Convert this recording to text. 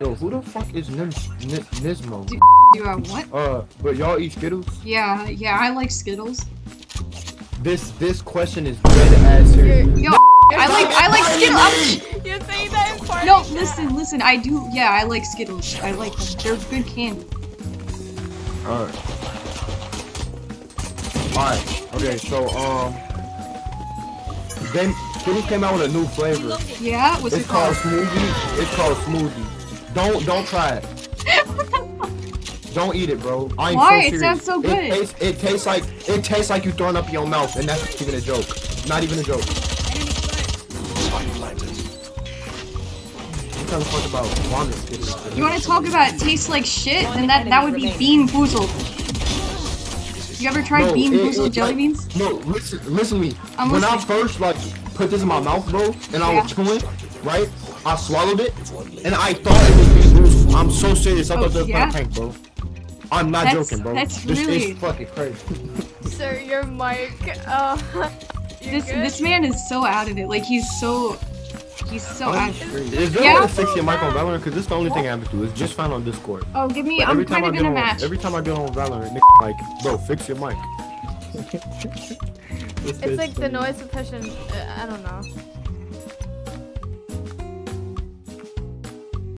Yo, who the fuck is Nim N- Nismo? You are what? Uh, but y'all eat Skittles? Yeah, yeah, I like Skittles. This this question is dead ass serious. Yo, I like I like Skittles. You're saying that in part. No, listen, listen. I do. Yeah, I like Skittles. I like them. They're good candy. Alright. Alright. Okay, so um, then Skittles came out with a new flavor. Yeah, what's It's it called? It's called smoothie. It's called smoothie. Don't don't try it. Don't eat it, bro. I ain't Why? so It sounds so good. It tastes, it tastes like it tastes like you throwing up your mouth, and that's even a joke. Not even a joke. You trying to talk about vomit You want to talk about tastes like shit? Then that that would be Bean Boozled. You ever tried No, Bean Boozled jelly like- beans? No, listen, listen to me. I'm when I first like put this in my mouth, bro, and I was chewing, right? I swallowed it, and I thought it was Bean Boozled. I'm so serious. I Oh, thought that was yeah? my tank, bro. I'm not That's- joking, bro. that's this really- is fucking crazy. Sir, your mic. Uh, This good? this man is so out of it. Like he's so he's so out. Of it. Is there Yeah? a way to fix your mic on Valorant? Because this is the only thing I have to do. It's just find on Discord. Oh, give me. But I'm every time kind I of get in a on, match. every time I get on Valorant, nigga, like, bro, fix your mic. It's like the noise suppression. Uh, I don't know.